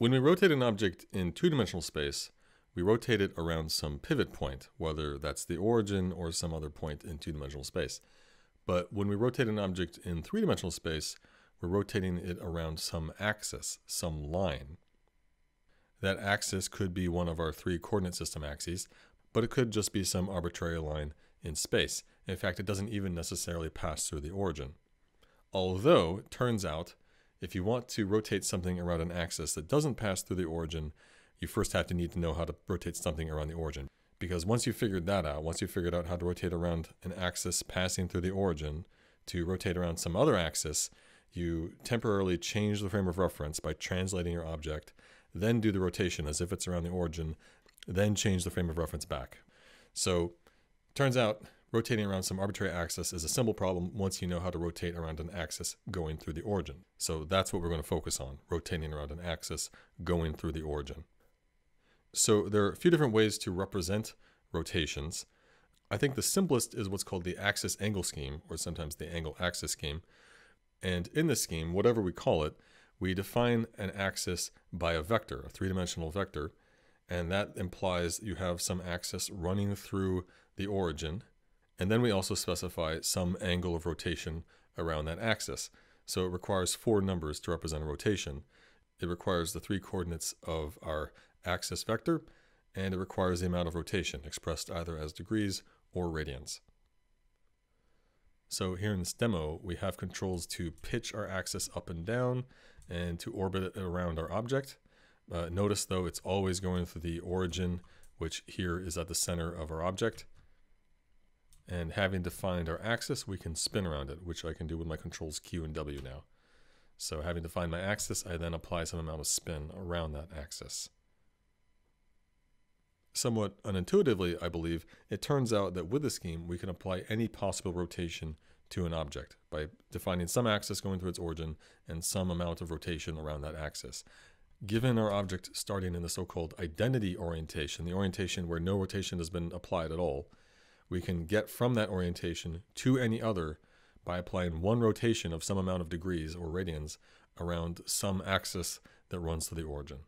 When we rotate an object in two-dimensional space, we rotate it around some pivot point, whether that's the origin or some other point in two-dimensional space. But when we rotate an object in three-dimensional space, we're rotating it around some axis, some line. That axis could be one of our three coordinate system axes, but it could just be some arbitrary line in space. In fact, it doesn't even necessarily pass through the origin. Although, it turns out, if you want to rotate something around an axis that doesn't pass through the origin, you first have to need to know how to rotate something around the origin. Because once you've figured that out, once you've figured out how to rotate around an axis passing through the origin to rotate around some other axis, you temporarily change the frame of reference by translating your object, then do the rotation as if it's around the origin, then change the frame of reference back. So turns out rotating around some arbitrary axis is a simple problem once you know how to rotate around an axis going through the origin. So that's what we're going to focus on, rotating around an axis going through the origin. So there are a few different ways to represent rotations. I think the simplest is what's called the axis angle scheme, or sometimes the angle axis scheme. And in this scheme, whatever we call it, we define an axis by a vector, a three-dimensional vector, and that implies you have some axis running through the origin, and then we also specify some angle of rotation around that axis. So it requires four numbers to represent a rotation. It requires the three coordinates of our axis vector, and it requires the amount of rotation expressed either as degrees or radians. So here in this demo, we have controls to pitch our axis up and down and to orbit it around our object. Uh, notice though, it's always going through the origin, which here is at the center of our object. And having defined our axis, we can spin around it, which I can do with my controls Q and W now. So having defined my axis, I then apply some amount of spin around that axis. Somewhat unintuitively, I believe, it turns out that with the scheme, we can apply any possible rotation to an object by defining some axis going through its origin and some amount of rotation around that axis. Given our object starting in the so-called identity orientation, the orientation where no rotation has been applied at all, we can get from that orientation to any other by applying one rotation of some amount of degrees or radians around some axis that runs to the origin.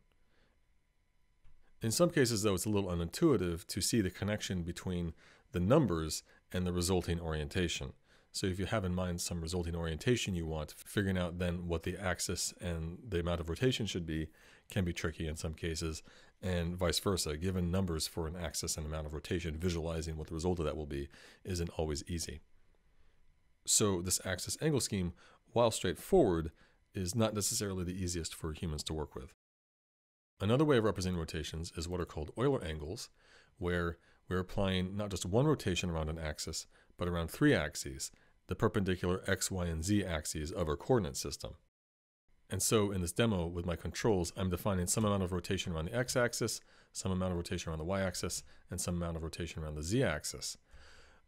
In some cases, though, it's a little unintuitive to see the connection between the numbers and the resulting orientation. So if you have in mind some resulting orientation you want, figuring out then what the axis and the amount of rotation should be can be tricky in some cases, and vice versa. Given numbers for an axis and amount of rotation, visualizing what the result of that will be isn't always easy. So this axis angle scheme, while straightforward, is not necessarily the easiest for humans to work with. Another way of representing rotations is what are called Euler angles, where we're applying not just one rotation around an axis, but around three axes, the perpendicular x, y, and z axes of our coordinate system. And so in this demo with my controls, I'm defining some amount of rotation around the x-axis, some amount of rotation around the y-axis, and some amount of rotation around the z-axis.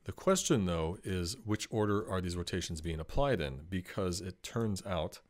The question though is which order are these rotations being applied in? Because it turns out,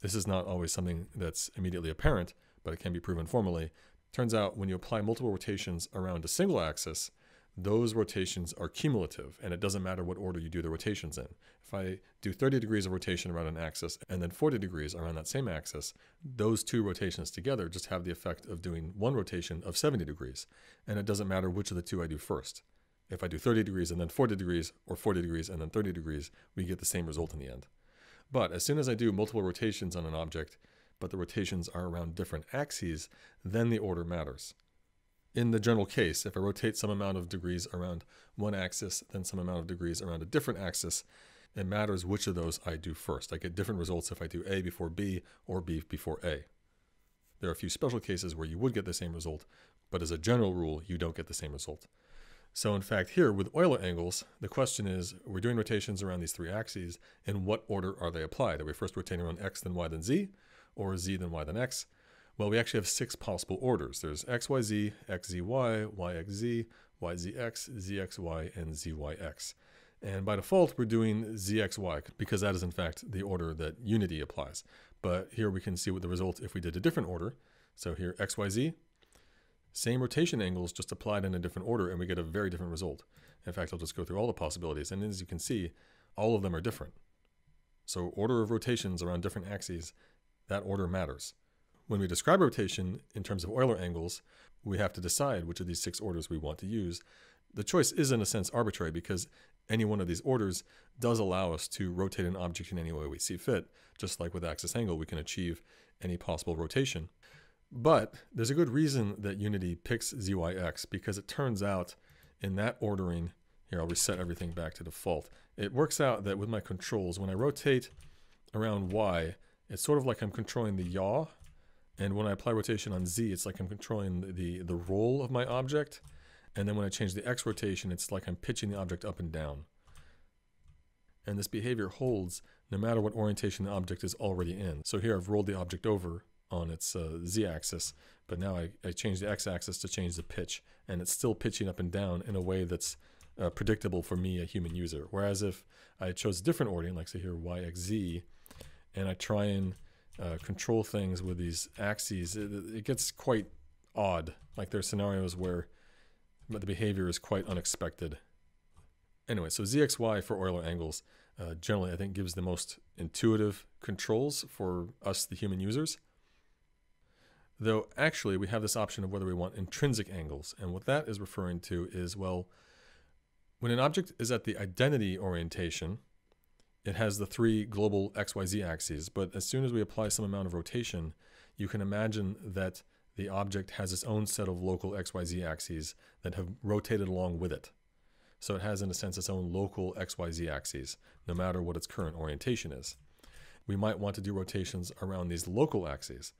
this is not always something that's immediately apparent, but it can be proven formally. Turns out when you apply multiple rotations around a single axis, those rotations are cumulative and it doesn't matter what order you do the rotations in. If I do 30 degrees of rotation around an axis and then 40 degrees around that same axis, those two rotations together just have the effect of doing one rotation of 70 degrees. And it doesn't matter which of the two I do first. If I do 30 degrees and then 40 degrees or 40 degrees and then 30 degrees, we get the same result in the end. But as soon as I do multiple rotations on an object, but the rotations are around different axes, then the order matters in the general case, if I rotate some amount of degrees around one axis, then some amount of degrees around a different axis, it matters which of those I do first. I get different results if I do A before B or B before A. There are a few special cases where you would get the same result, but as a general rule, you don't get the same result. So in fact, here with Euler angles, the question is, we're doing rotations around these three axes, in what order are they applied? Are we first rotating around x, then y, then z, or z, then y, then x? Well, we actually have six possible orders. There's XYZ, XZY, YXZ, YZX, ZXY, and ZYX. And by default, we're doing ZXY because that is in fact the order that unity applies. But here we can see what the result if we did a different order. So here XYZ, same rotation angles just applied in a different order and we get a very different result. In fact, I'll just go through all the possibilities. And as you can see, all of them are different. So order of rotations around different axes, that order matters. When we describe rotation in terms of Euler angles, we have to decide which of these six orders we want to use. The choice is, in a sense, arbitrary because any one of these orders does allow us to rotate an object in any way we see fit. Just like with axis angle, we can achieve any possible rotation. But there's a good reason that Unity picks ZYX because it turns out in that ordering, here I'll reset everything back to default. It works out that with my controls, when I rotate around Y, it's sort of like I'm controlling the yaw. And when I apply rotation on Z, it's like I'm controlling the, the roll of my object. And then when I change the X rotation, it's like I'm pitching the object up and down. And this behavior holds no matter what orientation the object is already in. So here I've rolled the object over on its uh, z-axis, but now I, I change the x-axis to change the pitch, and it's still pitching up and down in a way that's uh, predictable for me, a human user. Whereas if I chose a different ordering, like say here yxz, and I try and uh, control things with these axes, it, it gets quite odd. Like there are scenarios where the behavior is quite unexpected. Anyway, so ZXY for Euler angles uh, generally I think gives the most intuitive controls for us, the human users. Though actually we have this option of whether we want intrinsic angles. And what that is referring to is, well, when an object is at the identity orientation, it has the three global XYZ axes. But as soon as we apply some amount of rotation, you can imagine that the object has its own set of local XYZ axes that have rotated along with it. So it has, in a sense, its own local XYZ axes, no matter what its current orientation is. We might want to do rotations around these local axes.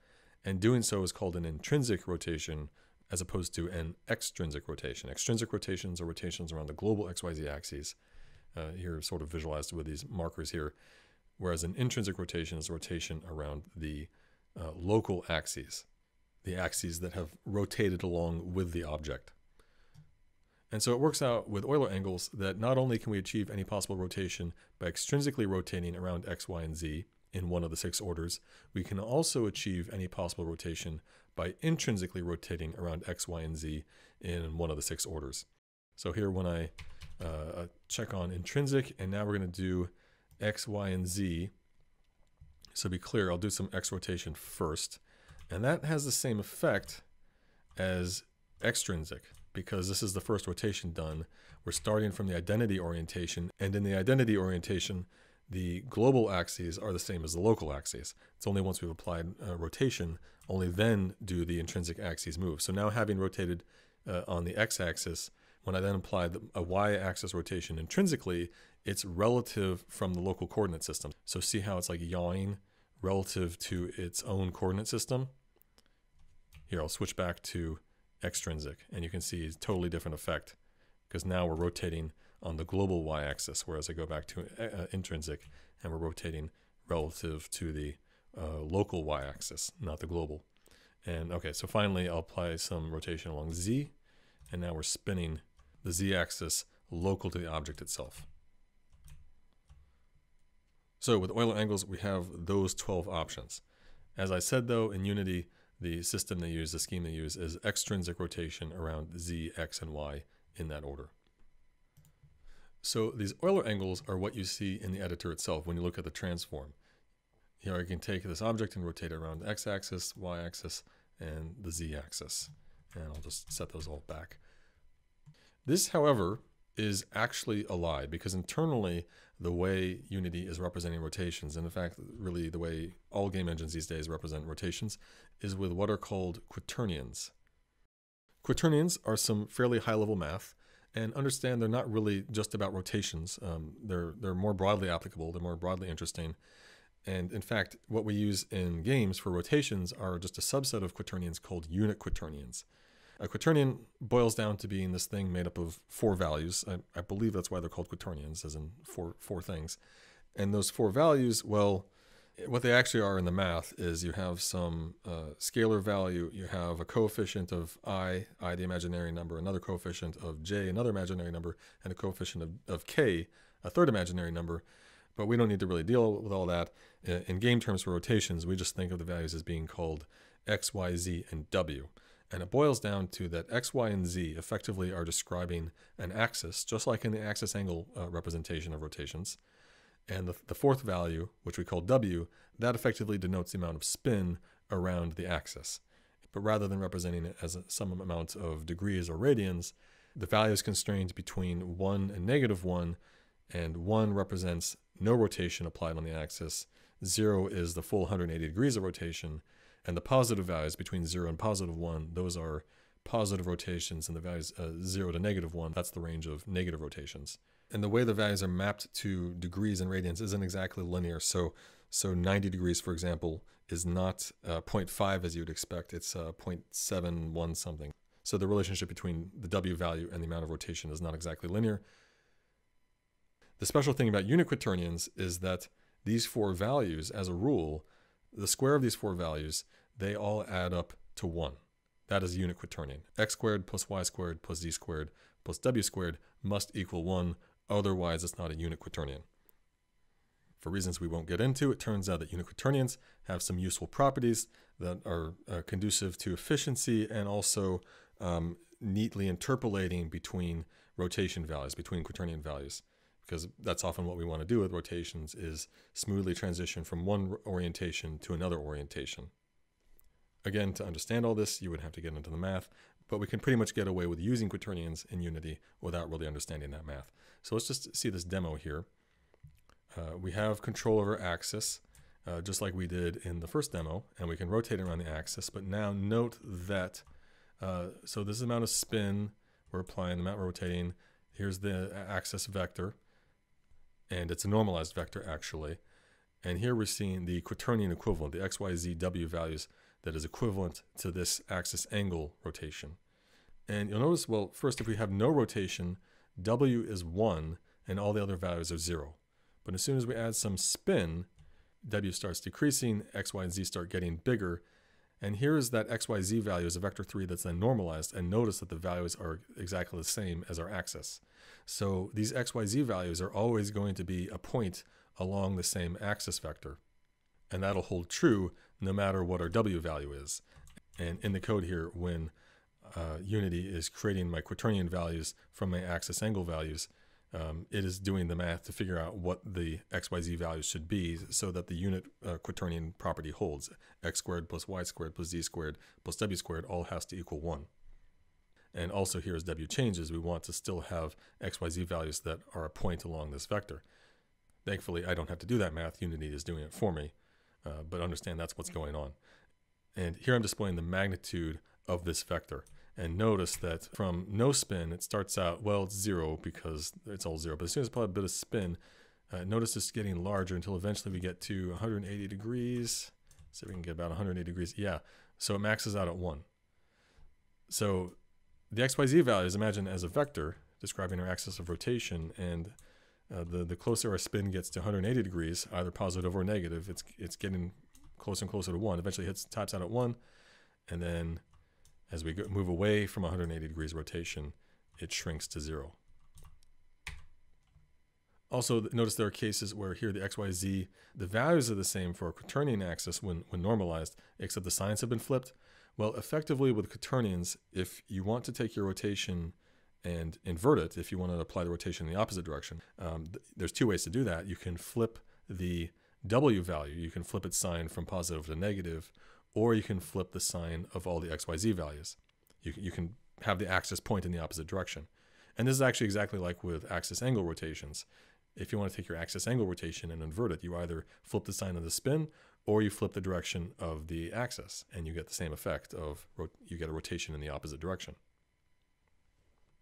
And doing so is called an intrinsic rotation as opposed to an extrinsic rotation. Extrinsic rotations are rotations around the global XYZ axes, uh, here sort of visualized with these markers here, whereas an intrinsic rotation is rotation around the uh, local axes, the axes that have rotated along with the object. And so it works out with Euler angles that not only can we achieve any possible rotation by extrinsically rotating around x, y, and z, in one of the six orders, we can also achieve any possible rotation by intrinsically rotating around x, y, and z in one of the six orders. So here when I uh, uh check on intrinsic, and now we're going to do x, y, and z. So be clear, I'll do some x rotation first. And that has the same effect as extrinsic because this is the first rotation done. We're starting from the identity orientation, and in the identity orientation, the global axes are the same as the local axes. It's only once we've applied uh, rotation, only then do the intrinsic axes move. So now having rotated uh, on the x-axis, when I then apply the, a y-axis rotation intrinsically, it's relative from the local coordinate system. So see how it's like yawing relative to its own coordinate system? Here, I'll switch back to extrinsic, and you can see a totally different effect because now we're rotating on the global y-axis, whereas I go back to uh, uh, intrinsic and we're rotating relative to the uh, local y-axis, not the global. And okay, so finally I'll apply some rotation along z, and now we're spinning the z-axis local to the object itself. So with Euler angles, we have those 12 options. As I said though, in Unity, the system they use, the scheme they use, is extrinsic rotation around z, x, and y in that order. So these Euler angles are what you see in the editor itself when you look at the transform. Here I can take this object and rotate it around the x-axis, y-axis, and the z-axis. And I'll just set those all back. This, however, is actually a lie because internally the way Unity is representing rotations, and in fact, really the way all game engines these days represent rotations, is with what are called quaternions. Quaternions are some fairly high-level math and understand they're not really just about rotations. Um, they're they're more broadly applicable. They're more broadly interesting. And in fact, what we use in games for rotations are just a subset of quaternions called unit quaternions. A quaternion boils down to being this thing made up of four values. I, I believe that's why they're called quaternions, as in four four things. And those four values, well, what they actually are in the math is you have some uh, scalar value, you have a coefficient of i, i the imaginary number, another coefficient of j, another imaginary number, and a coefficient of, of k, a third imaginary number. But we don't need to really deal with all that. In game terms for rotations, we just think of the values as being called x, y, z, and w. And it boils down to that x, y, and z effectively are describing an axis, just like in the axis angle uh, representation of rotations. And the, the fourth value, which we call W, that effectively denotes the amount of spin around the axis. But rather than representing it as a, some amount of degrees or radians, the value is constrained between 1 and negative 1, and 1 represents no rotation applied on the axis, 0 is the full 180 degrees of rotation, and the positive values between 0 and positive 1, those are positive rotations, and the values uh, 0 to negative 1, that's the range of negative rotations. And the way the values are mapped to degrees and radians isn't exactly linear. So, so 90 degrees, for example, is not uh, 0.5 as you would expect. It's uh, 0.71 something. So the relationship between the W value and the amount of rotation is not exactly linear. The special thing about unit quaternions is that these four values, as a rule, the square of these four values, they all add up to 1. That is a unit quaternion. x squared plus y squared plus z squared plus w squared must equal 1, otherwise it's not a unit quaternion. For reasons we won't get into, it turns out that unit quaternions have some useful properties that are uh, conducive to efficiency and also um, neatly interpolating between rotation values, between quaternion values, because that's often what we want to do with rotations is smoothly transition from one orientation to another orientation. Again, to understand all this, you would have to get into the math, but we can pretty much get away with using quaternions in Unity without really understanding that math. So let's just see this demo here. Uh, we have control over axis, uh, just like we did in the first demo, and we can rotate around the axis, but now note that uh, so this amount of spin we're applying, the amount we're rotating. Here's the axis vector, and it's a normalized vector actually. And here we're seeing the quaternion equivalent, the x, y, z, w values that is equivalent to this axis angle rotation. And you'll notice, well, first, if we have no rotation, w is 1 and all the other values are 0. But as soon as we add some spin, w starts decreasing, x, y, and z start getting bigger, and here is that xyz value as a vector 3 that's then normalized, and notice that the values are exactly the same as our axis. So these xyz values are always going to be a point along the same axis vector. And that'll hold true no matter what our w value is. And in the code here, when uh, Unity is creating my quaternion values from my axis angle values, um, it is doing the math to figure out what the xyz values should be so that the unit uh, quaternion property holds. x squared plus y squared plus z squared plus w squared all has to equal 1. And also here as w changes, we want to still have xyz values that are a point along this vector. Thankfully, I don't have to do that math. Unity is doing it for me. Uh, but understand that's what's going on. And here I'm displaying the magnitude of this vector. And notice that from no spin, it starts out, well, it's zero because it's all zero. But as soon as I apply a bit of spin, uh, notice it's getting larger until eventually we get to 180 degrees. So we can get about 180 degrees. Yeah, so it maxes out at 1. So the xyz values, imagine as a vector describing our axis of rotation. And uh, the, the closer our spin gets to 180 degrees, either positive or negative, it's, it's getting closer and closer to 1. Eventually hits tops out at 1. And then as we move away from 180 degrees rotation, it shrinks to zero. Also, notice there are cases where here the XYZ, the values are the same for a quaternion axis when, when normalized, except the signs have been flipped. Well, effectively with quaternions, if you want to take your rotation and invert it, if you want to apply the rotation in the opposite direction, um, th there's two ways to do that. You can flip the W value, you can flip its sign from positive to negative, or you can flip the sign of all the xyz values. You, you can have the axis point in the opposite direction. And this is actually exactly like with axis angle rotations. If you want to take your axis angle rotation and invert it, you either flip the sign of the spin or you flip the direction of the axis and you get the same effect of you get a rotation in the opposite direction.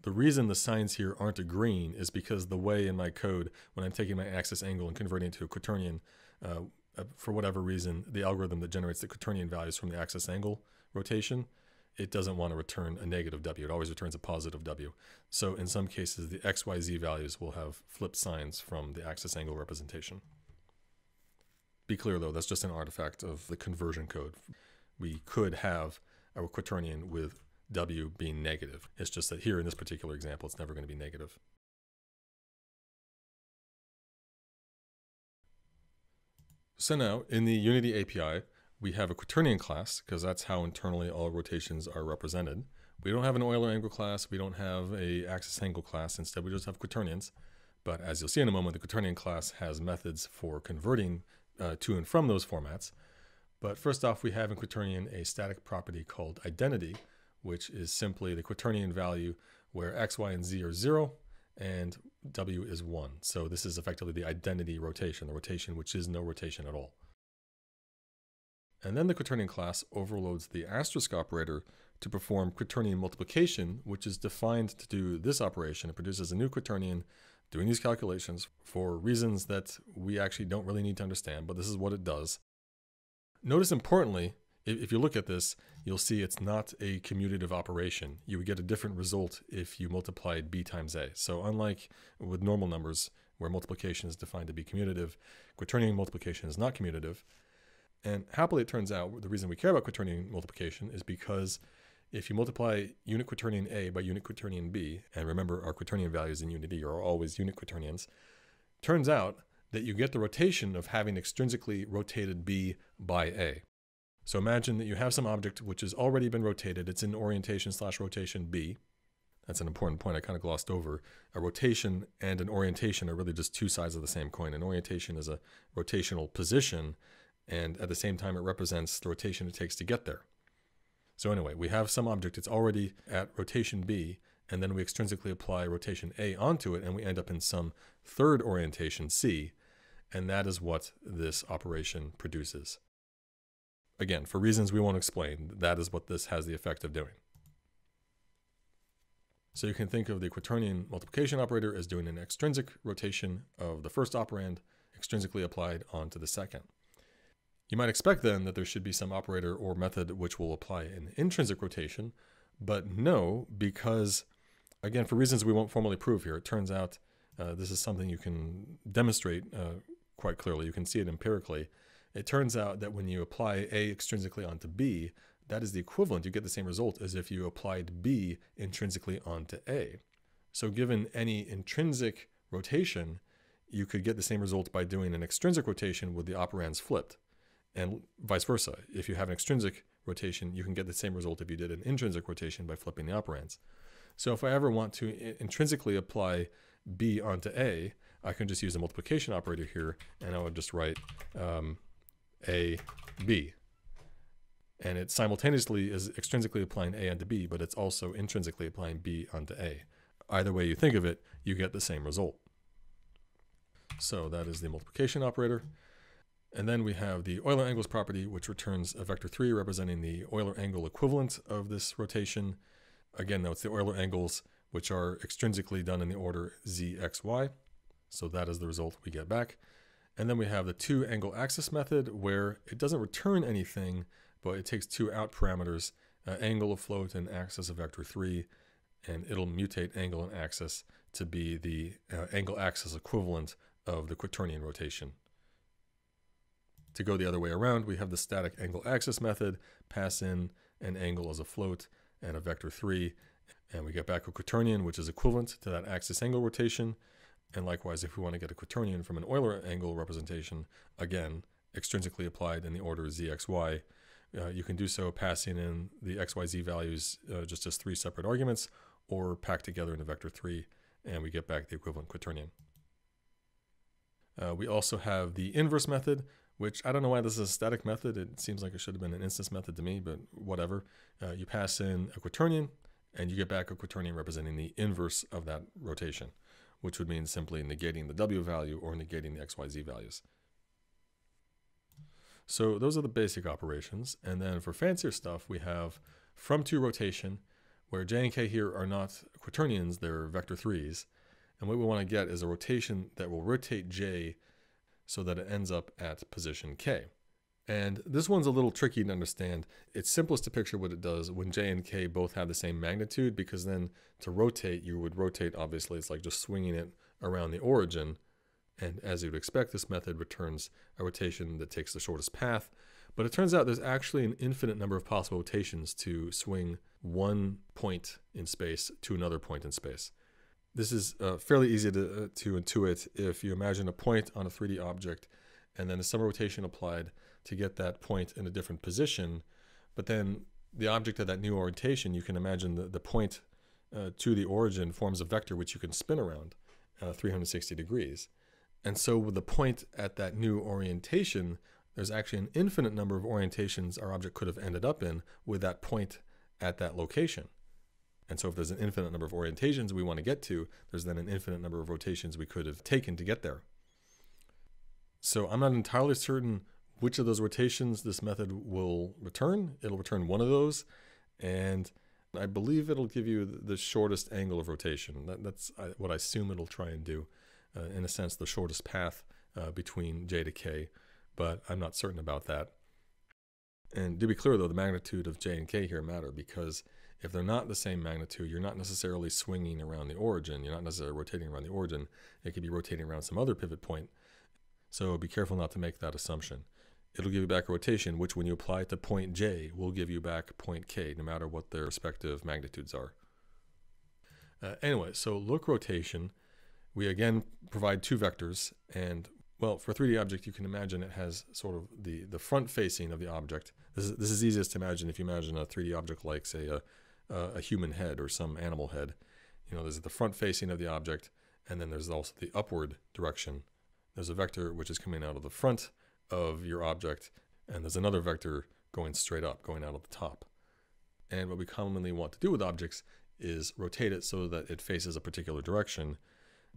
The reason the signs here aren't a green is because the way in my code, when I'm taking my axis angle and converting it to a quaternion, uh, Uh, for whatever reason, the algorithm that generates the quaternion values from the axis angle rotation, it doesn't want to return a negative w. It always returns a positive w. So in some cases, the xyz values will have flipped signs from the axis angle representation. Be clear though, that's just an artifact of the conversion code. We could have our quaternion with w being negative. It's just that here in this particular example, it's never going to be negative. So now in the Unity API, we have a quaternion class because that's how internally all rotations are represented. We don't have an Euler angle class. We don't have a axis angle class. Instead, we just have quaternions. But as you'll see in a moment, the quaternion class has methods for converting uh, to and from those formats. But first off, we have in quaternion a static property called identity, which is simply the quaternion value where x, y, and z are 0 and w is 1. So this is effectively the identity rotation, the rotation which is no rotation at all. And then the quaternion class overloads the asterisk operator to perform quaternion multiplication, which is defined to do this operation. It produces a new quaternion doing these calculations for reasons that we actually don't really need to understand, but this is what it does. Notice importantly, if you look at this, you'll see it's not a commutative operation. You would get a different result if you multiplied b times a. So unlike with normal numbers, where multiplication is defined to be commutative, quaternion multiplication is not commutative. And happily, it turns out the reason we care about quaternion multiplication is because if you multiply unit quaternion A by unit quaternion B, and remember our quaternion values in unity are always unit quaternions, turns out that you get the rotation of having extrinsically rotated B by A. So imagine that you have some object which has already been rotated. It's in orientation slash rotation B. That's an important point I kind of glossed over. A rotation and an orientation are really just two sides of the same coin. An orientation is a rotational position, and at the same time, it represents the rotation it takes to get there. So anyway, we have some object, it's already at rotation B, and then we extrinsically apply rotation A onto it, and we end up in some third orientation C, and that is what this operation produces. Again, for reasons we won't explain, that is what this has the effect of doing. So you can think of the quaternion multiplication operator as doing an extrinsic rotation of the first operand extrinsically applied onto the second. You might expect then that there should be some operator or method which will apply an intrinsic rotation, but no, because again, for reasons we won't formally prove here, it turns out uh, this is something you can demonstrate uh, quite clearly. You can see it empirically. It turns out that when you apply A extrinsically onto B, that is the equivalent. You get the same result as if you applied B intrinsically onto A. So given any intrinsic rotation, you could get the same result by doing an extrinsic rotation with the operands flipped and vice versa. If you have an extrinsic rotation, you can get the same result if you did an intrinsic rotation by flipping the operands. So if I ever want to intrinsically apply B onto A, I can just use a multiplication operator here, and I would just write um, A, B. And it simultaneously is extrinsically applying A onto B, but it's also intrinsically applying B onto A. Either way you think of it, you get the same result. So that is the multiplication operator. And then we have the Euler angles property, which returns a vector 3 representing the Euler angle equivalent of this rotation. Again, though, it's the Euler angles which are extrinsically done in the order zxy. So that is the result we get back. And then we have the two angle axis method where it doesn't return anything, but it takes two out parameters, uh, angle of float and axis of vector 3, and it'll mutate angle and axis to be the uh, angle axis equivalent of the quaternion rotation. To go the other way around, we have the static angle axis method, pass in an angle as a float and a vector 3, and we get back a quaternion, which is equivalent to that axis angle rotation. And likewise, if we want to get a quaternion from an Euler angle representation, again, extrinsically applied in the order zxy, uh, you can do so passing in the xyz values uh, just as three separate arguments, or packed together in a vector 3, and we get back the equivalent quaternion. Uh, we also have the inverse method, which I don't know why this is a static method. It seems like it should have been an instance method to me, but whatever. Uh, you pass in a quaternion, and you get back a quaternion representing the inverse of that rotation, which would mean simply negating the w value or negating the xyz values. So those are the basic operations. And then for fancier stuff, we have from to rotation, where j and k here are not quaternions, they're vector threes. And what we want to get is a rotation that will rotate j so that it ends up at position K. And this one's a little tricky to understand. It's simplest to picture what it does when J and K both have the same magnitude because then to rotate, you would rotate, obviously, it's like just swinging it around the origin. And as you'd expect, this method returns a rotation that takes the shortest path. But it turns out there's actually an infinite number of possible rotations to swing one point in space to another point in space. This is uh, fairly easy to, uh, to intuit if you imagine a point on a 3D object and then some rotation applied to get that point in a different position. But then the object of that new orientation, you can imagine the, the point uh, to the origin forms a vector which you can spin around uh, 360 degrees. And so with the point at that new orientation, there's actually an infinite number of orientations our object could have ended up in with that point at that location. And so if there's an infinite number of orientations we want to get to, there's then an infinite number of rotations we could have taken to get there. So I'm not entirely certain which of those rotations this method will return. It'll return one of those, and I believe it'll give you the shortest angle of rotation. That, that's what I assume it'll try and do. Uh, in a sense, the shortest path uh, between j to k, but I'm not certain about that. And to be clear, though, the magnitude of j and k here matter because if they're not the same magnitude, you're not necessarily swinging around the origin. You're not necessarily rotating around the origin. It could be rotating around some other pivot point. So be careful not to make that assumption. It'll give you back a rotation, which when you apply it to point j, will give you back point k, no matter what their respective magnitudes are. Uh, anyway, so look rotation we again provide two vectors and well, for a 3D object, you can imagine it has sort of the, the front facing of the object. This is, this is easiest to imagine if you imagine a 3D object like, say, a, a human head or some animal head. You know, there's the front facing of the object, and then there's also the upward direction. There's a vector which is coming out of the front of your object, and there's another vector going straight up, going out of the top. And what we commonly want to do with objects is rotate it so that it faces a particular direction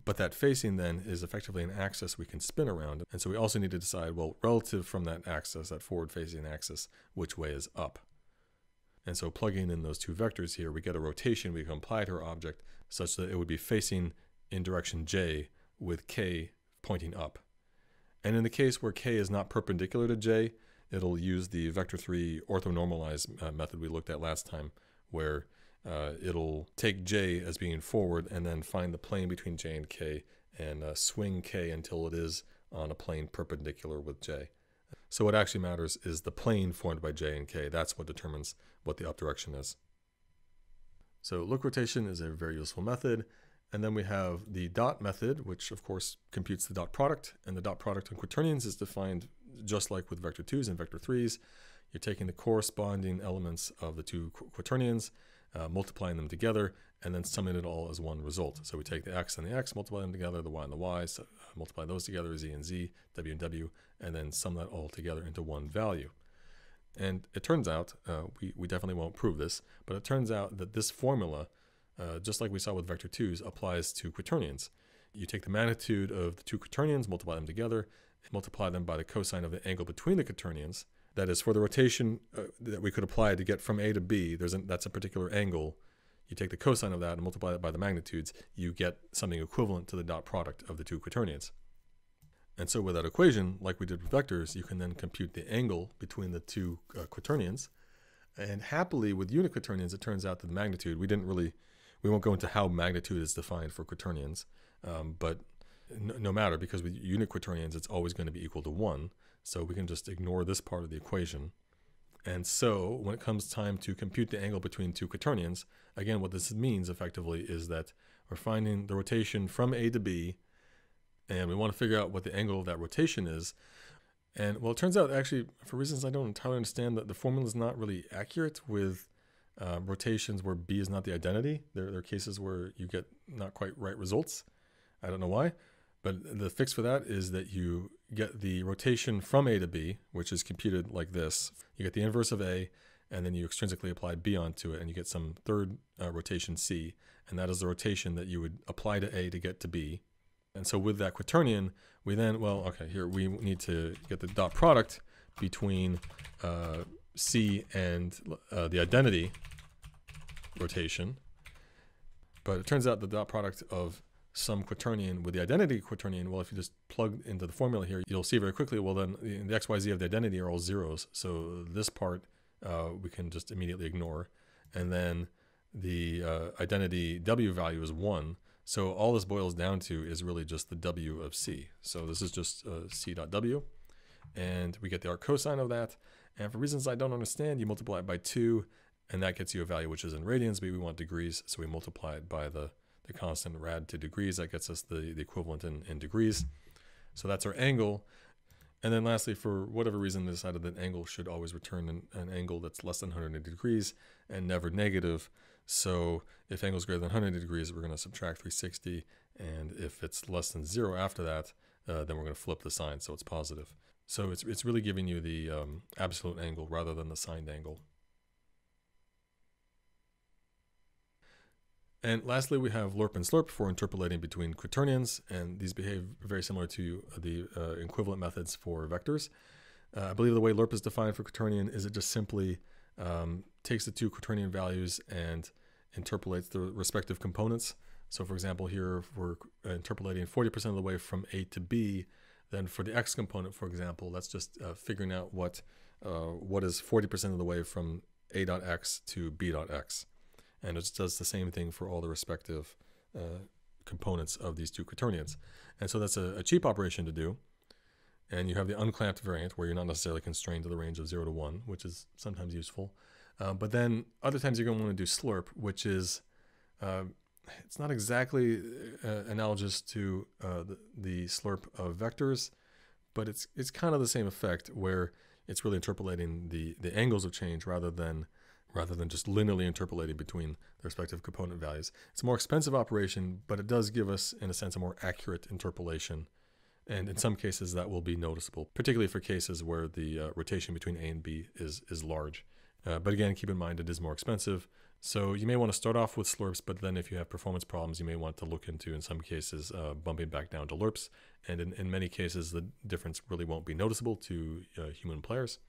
but that facing then is effectively an axis we can spin around. And so we also need to decide, well, relative from that axis, that forward facing axis, which way is up. And so plugging in those two vectors here, we get a rotation we can apply to our object such that it would be facing in direction j with k pointing up. And in the case where k is not perpendicular to j, it'll use the vector 3 orthonormalize uh, method we looked at last time, where uh, it'll take J as being forward and then find the plane between J and K and uh, swing K until it is on a plane perpendicular with J. So what actually matters is the plane formed by J and K. That's what determines what the up direction is. So look rotation is a very useful method. And then we have the dot method, which of course computes the dot product. And the dot product on quaternions is defined just like with vector 2s and vector 3s. You're taking the corresponding elements of the two quaternions uh, multiplying them together, and then summing it all as one result. So we take the x and the x, multiply them together, the y and the y, so, uh, multiply those together, z and z, w and w, and then sum that all together into one value. And it turns out, uh, we, we definitely won't prove this, but it turns out that this formula, uh, just like we saw with vector 2s, applies to quaternions. You take the magnitude of the two quaternions, multiply them together, multiply them by the cosine of the angle between the quaternions, that is, for the rotation uh, that we could apply to get from A to B, there's that's a particular angle. You take the cosine of that and multiply it by the magnitudes, you get something equivalent to the dot product of the two quaternions. And so with that equation, like we did with vectors, you can then compute the angle between the two uh, quaternions. And happily, with unit quaternions, it turns out that the magnitude, we didn't really, we won't go into how magnitude is defined for quaternions, um, but no, no, matter, because with unit quaternions, it's always going to be equal to 1. So we can just ignore this part of the equation. And so when it comes time to compute the angle between two quaternions, again, what this means effectively is that we're finding the rotation from A to B, and we want to figure out what the angle of that rotation is. And well, it turns out actually, for reasons I don't entirely understand, that the formula is not really accurate with uh, rotations where B is not the identity. There, there are cases where you get not quite right results. I don't know why. But the fix for that is that you get the rotation from A to B, which is computed like this. You get the inverse of A, and then you extrinsically apply B onto it, and you get some third uh, rotation C, and that is the rotation that you would apply to A to get to B. And so with that quaternion, we then, well, okay, here we need to get the dot product between uh, C and uh, the identity rotation. But it turns out the dot product of some quaternion with the identity quaternion, well, if you just plug into the formula here, you'll see very quickly, well, then the XYZ of the identity are all zeros. So this part uh, we can just immediately ignore. And then the uh, identity W value is 1. So all this boils down to is really just the W of C. So this is just uh, C dot W. And we get the arc cosine of that. And for reasons I don't understand, you multiply it by 2, and that gets you a value which is in radians, but we want degrees, so we multiply it by the the constant rad to degrees. That gets us the, the equivalent in, in degrees. So that's our angle. And then lastly, for whatever reason, they decided that angle should always return an, an angle that's less than 180 degrees and never negative. So if angle is greater than 180 degrees, we're going to subtract 360. And if it's less than zero after that, uh, then we're going to flip the sign so it's positive. So it's, it's really giving you the um, absolute angle rather than the signed angle. And lastly, we have lerp and slerp for interpolating between quaternions, and these behave very similar to the uh, equivalent methods for vectors. Uh, I believe the way lerp is defined for quaternion is it just simply um, takes the two quaternion values and interpolates the respective components. So for example, here we're interpolating 40% of the way from A to B, then for the x component, for example, that's just uh, figuring out what, uh, what is 40% of the way from A dot x to B dot x and it does the same thing for all the respective uh, components of these two quaternions. And so that's a, a, cheap operation to do. And you have the unclamped variant where you're not necessarily constrained to the range of 0 to 1, which is sometimes useful. Uh, but then other times you're going to want to do slerp, which is, uh, it's not exactly uh, analogous to uh, the, the slerp of vectors, but it's, it's kind of the same effect where it's really interpolating the, the angles of change rather than rather than just linearly interpolating between the respective component values. It's a more expensive operation, but it does give us, in a sense, a more accurate interpolation. And in some cases, that will be noticeable, particularly for cases where the uh, rotation between A and B is, is large. Uh, but again, keep in mind it is more expensive. So you may want to start off with slerps, but then if you have performance problems, you may want to look into, in some cases, uh, bumping back down to lerps. And in, in many cases, the difference really won't be noticeable to uh, human players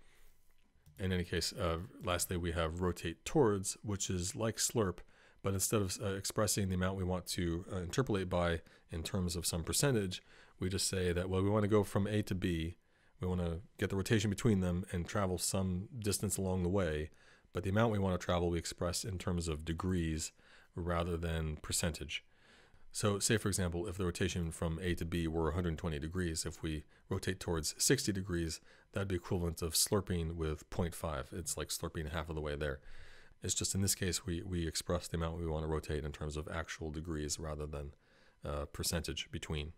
in any case, uh, lastly, we have rotate towards, which is like slerp, but instead of uh, expressing the amount we want to uh, interpolate by in terms of some percentage, we just say that, well, we want to go from A to B. We want to get the rotation between them and travel some distance along the way. But the amount we want to travel, we express in terms of degrees rather than percentage. So say, for example, if the rotation from A to B were 120 degrees, if we rotate towards 60 degrees, that'd be equivalent of slerping with 0.5. It's like slerping half of the way there. It's just in this case, we, we express the amount we want to rotate in terms of actual degrees rather than uh, percentage between.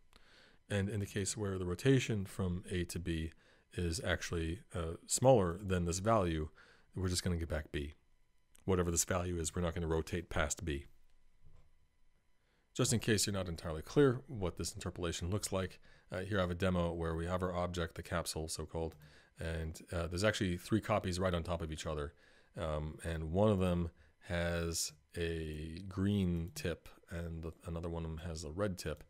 And in the case where the rotation from A to B is actually uh, smaller than this value, we're just going to get back B. Whatever this value is, we're not going to rotate past B. Just in case you're not entirely clear what this interpolation looks like, uh, here I have a demo where we have our object, the capsule so-called, and uh, there's actually three copies right on top of each other. Um, and one of them has a green tip and another one has a red tip.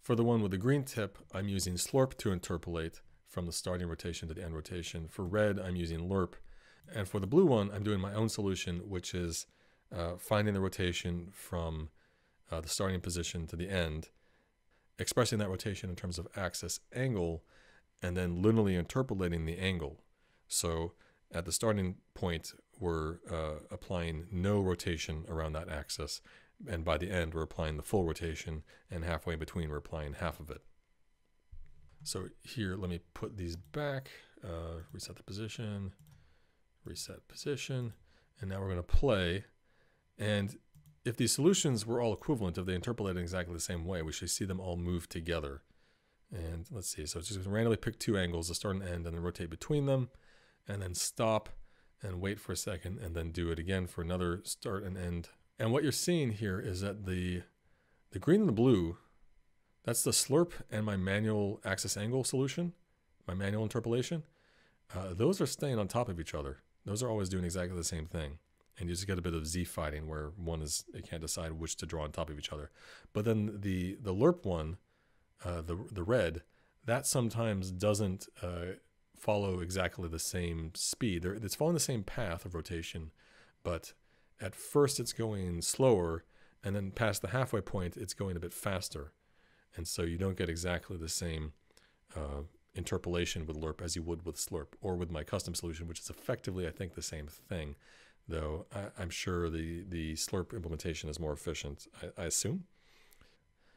For the one with the green tip, I'm using slerp to interpolate from the starting rotation to the end rotation. For red, I'm using lerp. And for the blue one, I'm doing my own solution, which is uh, finding the rotation from uh, the starting position to the end, expressing that rotation in terms of axis angle, and then linearly interpolating the angle. So at the starting point, we're uh, applying no rotation around that axis, and by the end, we're applying the full rotation, and halfway in between, we're applying half of it. So here, let me put these back, uh, reset the position, reset position, and now we're going to play. And if these solutions were all equivalent, if they interpolated exactly the same way, we should see them all move together. And let's see, so it's just randomly pick two angles, the start and end, and then rotate between them, and then stop and wait for a second, and then do it again for another start and end. And what you're seeing here is that the, the green and the blue, that's the slerp and my manual axis angle solution, my manual interpolation. Uh, those are staying on top of each other. Those are always doing exactly the same thing and you just get a bit of Z fighting where one is it can't decide which to draw on top of each other. But then the the lerp one, uh, the the red, that sometimes doesn't uh, follow exactly the same speed. They're, it's following the same path of rotation, but at first it's going slower, and then past the halfway point it's going a bit faster, and so you don't get exactly the same. Uh, interpolation with lerp as you would with slerp or with my custom solution which is effectively i think the same thing though I, am sure the, the Slerp implementation is more efficient, I, I, assume.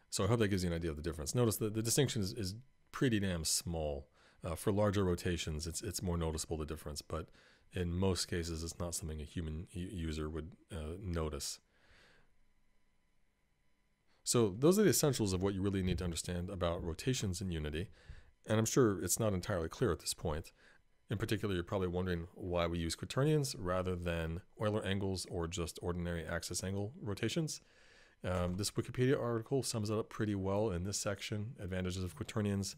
So I hope that gives you an idea of the difference. Notice that the distinction is, is pretty damn small. Uh, for larger rotations, it's, it's more noticeable the difference, but in most cases, it's not something a human user would uh, notice. So those are the essentials of what you really need to understand about rotations in Unity. And I'm sure it's not entirely clear at this point. In particular, you're probably wondering why we use quaternions rather than Euler angles or just ordinary axis angle rotations. Um, this Wikipedia article sums it up pretty well in this section, advantages of quaternions.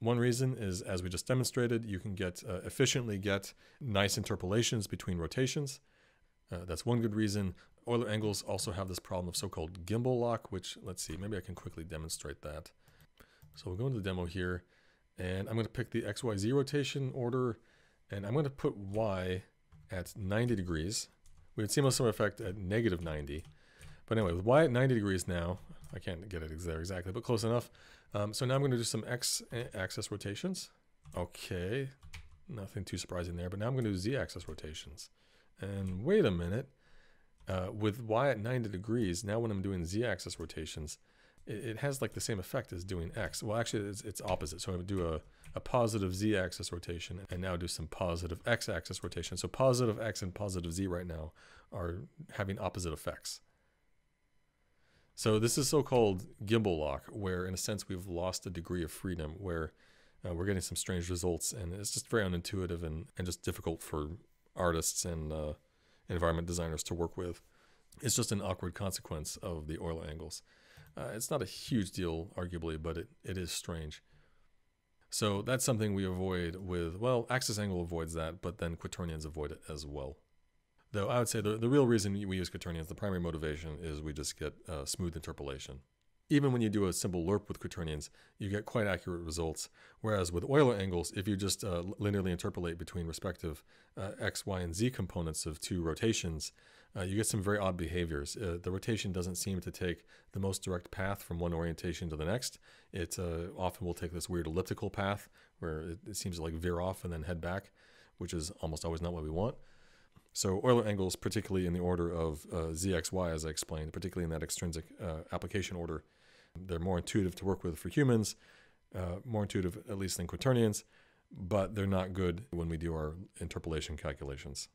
One reason is, as we just demonstrated, you can get uh, efficiently get nice interpolations between rotations. Uh, that's one good reason. Euler angles also have this problem of so-called gimbal lock, which, let's see, maybe I can quickly demonstrate that. So we'll go into the demo here, and I'm going to pick the XYZ rotation order, and I'm going to put Y at 90 degrees. We see most of effect at negative 90. But anyway, with Y at 90 degrees now, I can't get it there exactly, but close enough. Um, so now I'm going to do some X-axis rotations. Okay, nothing too surprising there, but now I'm going to do Z-axis rotations. And wait a minute, uh, with y at 90 degrees, now when I'm doing z-axis rotations, it, it, has like the same effect as doing x. Well, actually, it's, it's opposite. So I'm going to do a, a positive z-axis rotation and now do some positive x-axis rotation. So positive x and positive z right now are having opposite effects. So this is so-called gimbal lock, where in a sense we've lost a degree of freedom, where uh, we're getting some strange results, and it's just very unintuitive and, and just difficult for artists and uh, environment designers to work with. It's just an awkward consequence of the Euler angles. Uh, it's not a huge deal, arguably, but it, it is strange. So that's something we avoid with, well, axis angle avoids that, but then quaternions avoid it as well. Though I would say the, the real reason we use quaternions, the primary motivation is we just get uh, smooth interpolation even when you do a simple lerp with quaternions, you get quite accurate results. Whereas with Euler angles, if you just uh, linearly interpolate between respective uh, x, y, and z components of two rotations, uh, you get some very odd behaviors. Uh, the rotation doesn't seem to take the most direct path from one orientation to the next. It uh, often will take this weird elliptical path where it, it seems to like veer off and then head back, which is almost always not what we want. So Euler angles, particularly in the order of uh, zxy, as I explained, particularly in that extrinsic uh, application order, they're more intuitive to work with for humans, uh, more intuitive at least than quaternions, but they're not good when we do our interpolation calculations.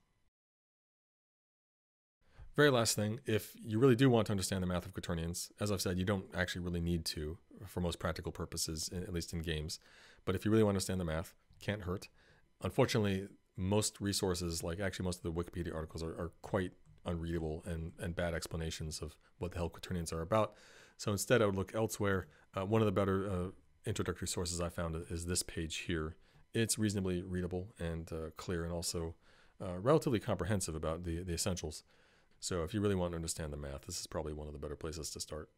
Very last thing, if you really do want to understand the math of quaternions, as I've said, you don't actually really need to for most practical purposes, at least in games. But if you really want to understand the math, can't hurt. Unfortunately, most resources, like actually most of the Wikipedia articles, are, are quite unreadable and, and bad explanations of what the hell quaternions are about. So instead, I would look elsewhere. Uh, one of the better uh, introductory sources I found is this page here. It's reasonably readable and uh, clear and also uh, relatively comprehensive about the, the essentials. So if you really want to understand the math, this is probably one of the better places to start.